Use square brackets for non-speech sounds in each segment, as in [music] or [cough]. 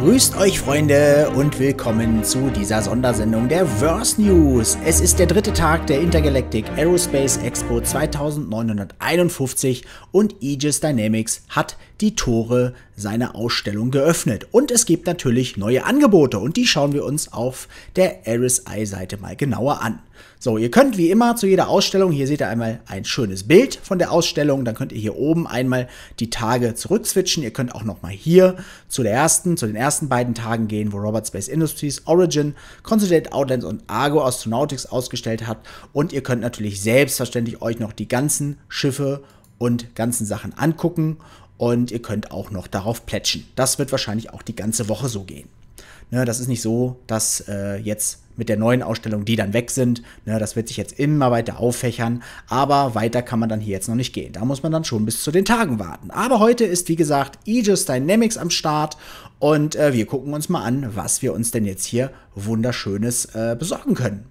Grüßt euch Freunde und willkommen zu dieser Sondersendung der Verse News. Es ist der dritte Tag der Intergalactic Aerospace Expo 2951 und Aegis Dynamics hat die Tore seiner Ausstellung geöffnet. Und es gibt natürlich neue Angebote und die schauen wir uns auf der RSI-Seite mal genauer an. So, ihr könnt wie immer zu jeder Ausstellung, hier seht ihr einmal ein schönes Bild von der Ausstellung, dann könnt ihr hier oben einmal die Tage zurückswitchen. Ihr könnt auch nochmal hier zu der ersten, zu den ersten beiden Tagen gehen, wo Robert Space Industries, Origin, Consolidated Outlands und Argo Astronautics ausgestellt hat. Und ihr könnt natürlich selbstverständlich euch noch die ganzen Schiffe und ganzen Sachen angucken und ihr könnt auch noch darauf plätschen. Das wird wahrscheinlich auch die ganze Woche so gehen. Ne, das ist nicht so, dass äh, jetzt mit der neuen Ausstellung die dann weg sind. Ne, das wird sich jetzt immer weiter auffächern, aber weiter kann man dann hier jetzt noch nicht gehen. Da muss man dann schon bis zu den Tagen warten. Aber heute ist, wie gesagt, Aegis Dynamics am Start und äh, wir gucken uns mal an, was wir uns denn jetzt hier wunderschönes äh, besorgen können.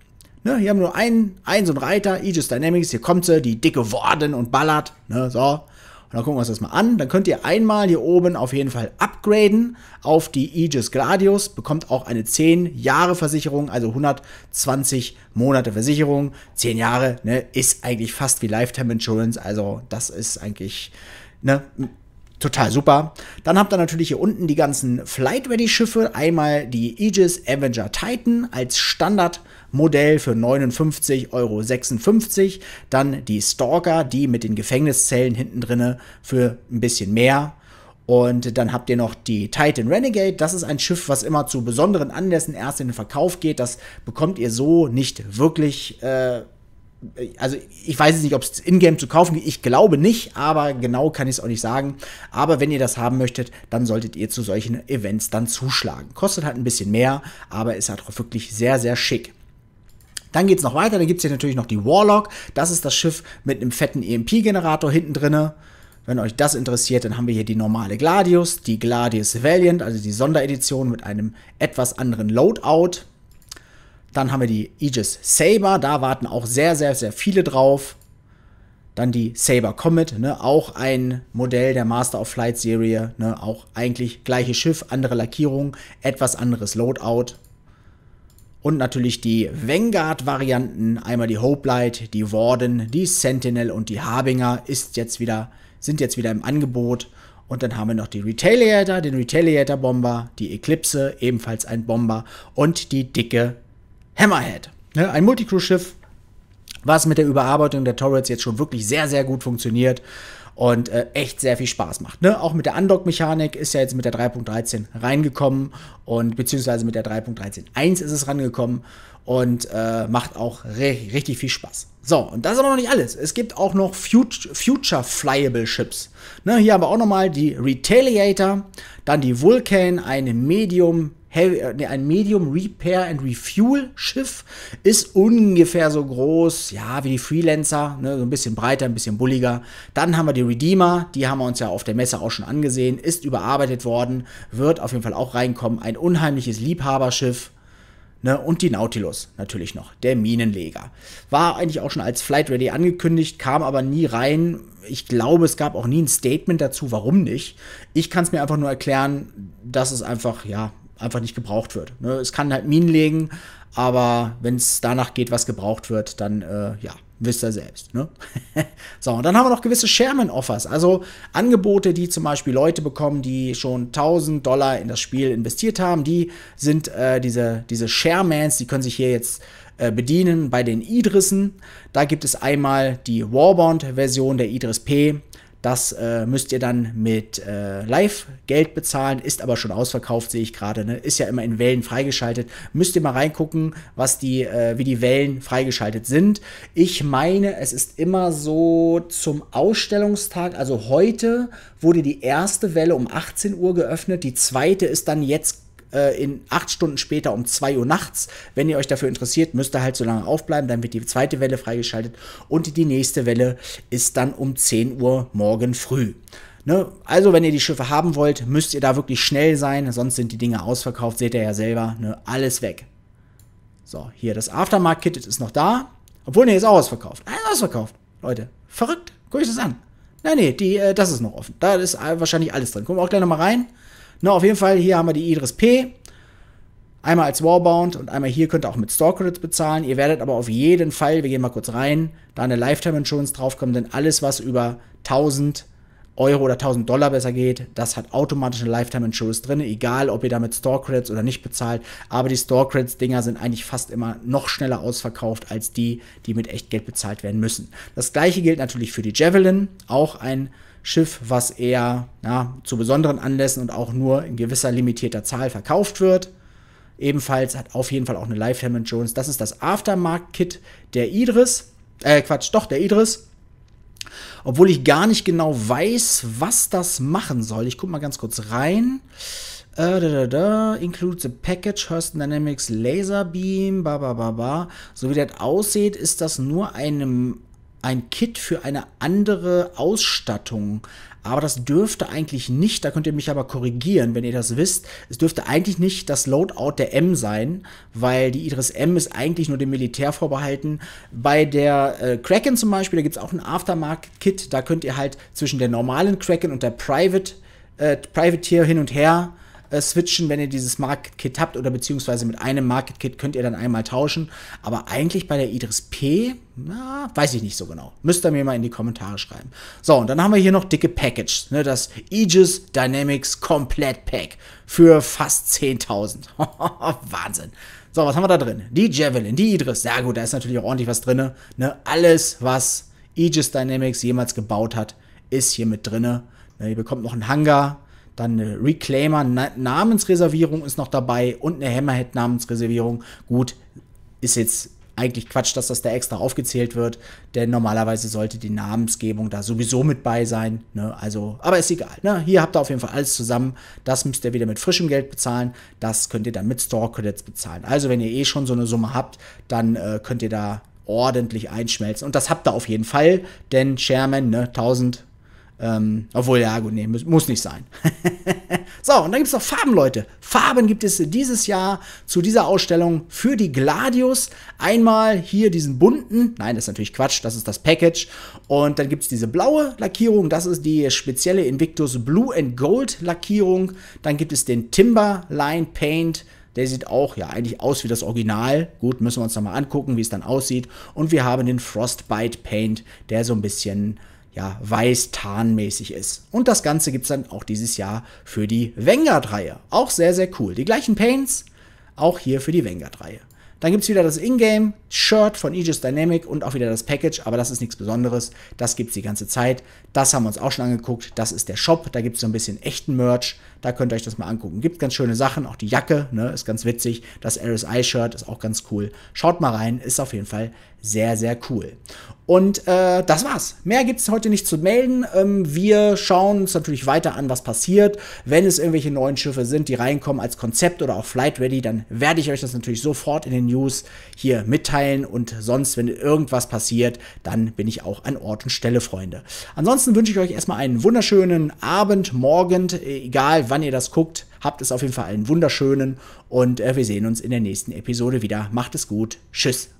Ne, hier haben wir nur einen, einen so einen Reiter, Aegis Dynamics, hier kommt sie, die dicke Worden und ballert. Ne, so, und dann gucken wir uns das mal an. Dann könnt ihr einmal hier oben auf jeden Fall upgraden auf die Aegis Gladius. Bekommt auch eine 10 Jahre Versicherung, also 120 Monate Versicherung. 10 Jahre ne, ist eigentlich fast wie Lifetime Insurance. Also das ist eigentlich ne, total super. Dann habt ihr natürlich hier unten die ganzen Flight-Ready-Schiffe. Einmal die Aegis Avenger Titan als Standard Modell für 59,56 Euro. Dann die Stalker, die mit den Gefängniszellen hinten drinne für ein bisschen mehr. Und dann habt ihr noch die Titan Renegade. Das ist ein Schiff, was immer zu besonderen Anlässen erst in den Verkauf geht. Das bekommt ihr so nicht wirklich. Äh, also ich weiß jetzt nicht, ob es in-game zu kaufen gibt. Ich glaube nicht, aber genau kann ich es auch nicht sagen. Aber wenn ihr das haben möchtet, dann solltet ihr zu solchen Events dann zuschlagen. Kostet halt ein bisschen mehr, aber ist halt auch wirklich sehr, sehr schick. Dann geht es noch weiter, dann gibt es hier natürlich noch die Warlock. Das ist das Schiff mit einem fetten EMP-Generator hinten drinne. Wenn euch das interessiert, dann haben wir hier die normale Gladius, die Gladius Valiant, also die Sonderedition mit einem etwas anderen Loadout. Dann haben wir die Aegis Saber, da warten auch sehr, sehr, sehr viele drauf. Dann die Saber Comet, ne, auch ein Modell der Master of Flight Serie, ne, auch eigentlich gleiches Schiff, andere Lackierung, etwas anderes Loadout. Und natürlich die Vanguard-Varianten, einmal die Hoplite, die Warden, die Sentinel und die Harbinger ist jetzt wieder, sind jetzt wieder im Angebot. Und dann haben wir noch die Retaliator, den Retaliator-Bomber, die Eclipse, ebenfalls ein Bomber und die dicke Hammerhead. Ja, ein Multicrew-Schiff, was mit der Überarbeitung der Turrets jetzt schon wirklich sehr, sehr gut funktioniert und äh, echt sehr viel Spaß macht. Ne? Auch mit der Undock-Mechanik ist ja jetzt mit der 3.13 reingekommen und beziehungsweise mit der 3.13.1 ist es rangekommen und äh, macht auch richtig viel Spaß. So, und das ist aber noch nicht alles. Es gibt auch noch Future, Future Flyable Ships. Ne, hier haben wir auch nochmal die Retaliator, dann die Vulcan, eine Medium Heavy, äh, ein Medium Repair and Refuel Schiff ist ungefähr so groß, ja, wie die Freelancer, ne, so ein bisschen breiter, ein bisschen bulliger. Dann haben wir die Redeemer, die haben wir uns ja auf der Messe auch schon angesehen, ist überarbeitet worden, wird auf jeden Fall auch reinkommen. Ein unheimliches Liebhaberschiff. Ne, und die Nautilus natürlich noch, der Minenleger. War eigentlich auch schon als Flight Ready angekündigt, kam aber nie rein. Ich glaube, es gab auch nie ein Statement dazu, warum nicht. Ich kann es mir einfach nur erklären, dass es einfach, ja, einfach nicht gebraucht wird. Ne? Es kann halt Minen legen, aber wenn es danach geht, was gebraucht wird, dann äh, ja, wisst ihr selbst. Ne? [laughs] so, und dann haben wir noch gewisse Sharman-Offers, also Angebote, die zum Beispiel Leute bekommen, die schon 1000 Dollar in das Spiel investiert haben. Die sind äh, diese, diese Sharemans, die können sich hier jetzt äh, bedienen bei den Idrissen. Da gibt es einmal die Warbound-Version der Idris P. Das äh, müsst ihr dann mit äh, Live-Geld bezahlen, ist aber schon ausverkauft, sehe ich gerade. Ne? Ist ja immer in Wellen freigeschaltet. Müsst ihr mal reingucken, was die, äh, wie die Wellen freigeschaltet sind. Ich meine, es ist immer so zum Ausstellungstag, also heute wurde die erste Welle um 18 Uhr geöffnet, die zweite ist dann jetzt äh, in acht Stunden später um 2 Uhr nachts. Wenn ihr euch dafür interessiert, müsst ihr halt so lange aufbleiben, dann wird die zweite Welle freigeschaltet und die nächste Welle ist dann um 10 Uhr morgen früh. Ne? Also, wenn ihr die Schiffe haben wollt, müsst ihr da wirklich schnell sein, sonst sind die Dinge ausverkauft, seht ihr ja selber, ne? alles weg. So, hier das Aftermarket-Kit ist noch da. Obwohl, nee, ist auch ausverkauft. Alles ausverkauft, Leute. Verrückt. Guck ich das an. Nein, nee, die, äh, das ist noch offen. Da ist wahrscheinlich alles drin. Gucken wir auch gleich nochmal rein. Na, auf jeden Fall, hier haben wir die Idris P. Einmal als Warbound und einmal hier könnt ihr auch mit Store Credits bezahlen. Ihr werdet aber auf jeden Fall, wir gehen mal kurz rein, da eine Lifetime Insurance draufkommen, denn alles, was über 1000 Euro oder 1000 Dollar besser geht, das hat automatisch eine Lifetime Insurance drin, egal ob ihr damit Store Credits oder nicht bezahlt. Aber die Store Credits Dinger sind eigentlich fast immer noch schneller ausverkauft als die, die mit Echtgeld bezahlt werden müssen. Das gleiche gilt natürlich für die Javelin, auch ein Schiff, was eher ja, zu besonderen Anlässen und auch nur in gewisser limitierter Zahl verkauft wird. Ebenfalls hat auf jeden Fall auch eine Lifetime Insurance. Das ist das Aftermarket der Idris. Äh, Quatsch, doch, der Idris. Obwohl ich gar nicht genau weiß, was das machen soll. Ich gucke mal ganz kurz rein. Äh, da, da, da, includes a package, Hurston Dynamics Laser Beam, ba, ba, ba, ba. So wie das aussieht, ist das nur einem, ein Kit für eine andere Ausstattung. Aber das dürfte eigentlich nicht, da könnt ihr mich aber korrigieren, wenn ihr das wisst, es dürfte eigentlich nicht das Loadout der M sein, weil die Idris M ist eigentlich nur dem Militär vorbehalten. Bei der äh, Kraken zum Beispiel, da gibt es auch ein Aftermarket-Kit, da könnt ihr halt zwischen der normalen Kraken und der Private, äh, Privateer hin und her äh, switchen, wenn ihr dieses Market Kit habt oder beziehungsweise mit einem Market Kit könnt ihr dann einmal tauschen. Aber eigentlich bei der Idris P, na, weiß ich nicht so genau. Müsst ihr mir mal in die Kommentare schreiben. So, und dann haben wir hier noch dicke Package, ne, das Aegis Dynamics Complete Pack für fast 10.000. [laughs] Wahnsinn. So, was haben wir da drin? Die Javelin, die Idris. Ja gut, da ist natürlich auch ordentlich was drin. Ne? Alles, was Aegis Dynamics jemals gebaut hat, ist hier mit drin. Ne, ihr bekommt noch einen Hangar, dann eine Reclaimer-Namensreservierung ist noch dabei und eine Hammerhead-Namensreservierung. Gut, ist jetzt eigentlich Quatsch, dass das da extra aufgezählt wird, denn normalerweise sollte die Namensgebung da sowieso mit bei sein. Ne? Also, aber ist egal. Ne? Hier habt ihr auf jeden Fall alles zusammen. Das müsst ihr wieder mit frischem Geld bezahlen. Das könnt ihr dann mit Store Credits bezahlen. Also, wenn ihr eh schon so eine Summe habt, dann äh, könnt ihr da ordentlich einschmelzen. Und das habt ihr auf jeden Fall, denn Sherman, ne, 1000 ähm, obwohl, ja, gut, nee, muss, nicht sein. [laughs] so, und dann gibt es noch Farben, Leute. Farben gibt es dieses Jahr zu dieser Ausstellung für die Gladius. Einmal hier diesen bunten, nein, das ist natürlich Quatsch, das ist das Package. Und dann gibt es diese blaue Lackierung, das ist die spezielle Invictus Blue and Gold Lackierung. Dann gibt es den Timberline Paint. Der sieht auch ja eigentlich aus wie das Original. Gut, müssen wir uns nochmal angucken, wie es dann aussieht. Und wir haben den Frostbite Paint, der so ein bisschen ja, weiß-tarnmäßig ist. Und das Ganze gibt es dann auch dieses Jahr für die Vanguard-Reihe. Auch sehr, sehr cool. Die gleichen Paints, auch hier für die Vanguard-Reihe. Dann gibt es wieder das Ingame-Shirt von Aegis Dynamic und auch wieder das Package, aber das ist nichts Besonderes. Das gibt es die ganze Zeit. Das haben wir uns auch schon angeguckt. Das ist der Shop. Da gibt es so ein bisschen echten Merch. Da könnt ihr euch das mal angucken. Gibt ganz schöne Sachen. Auch die Jacke ne, ist ganz witzig. Das RSI-Shirt ist auch ganz cool. Schaut mal rein. Ist auf jeden Fall sehr, sehr cool. Und äh, das war's. Mehr gibt es heute nicht zu melden. Ähm, wir schauen uns natürlich weiter an, was passiert. Wenn es irgendwelche neuen Schiffe sind, die reinkommen als Konzept oder auch Flight Ready, dann werde ich euch das natürlich sofort in den News hier mitteilen. Und sonst, wenn irgendwas passiert, dann bin ich auch an Ort und Stelle, Freunde. Ansonsten wünsche ich euch erstmal einen wunderschönen Abend, Morgen, wann ihr das guckt. Habt es auf jeden Fall einen wunderschönen und äh, wir sehen uns in der nächsten Episode wieder. Macht es gut. Tschüss.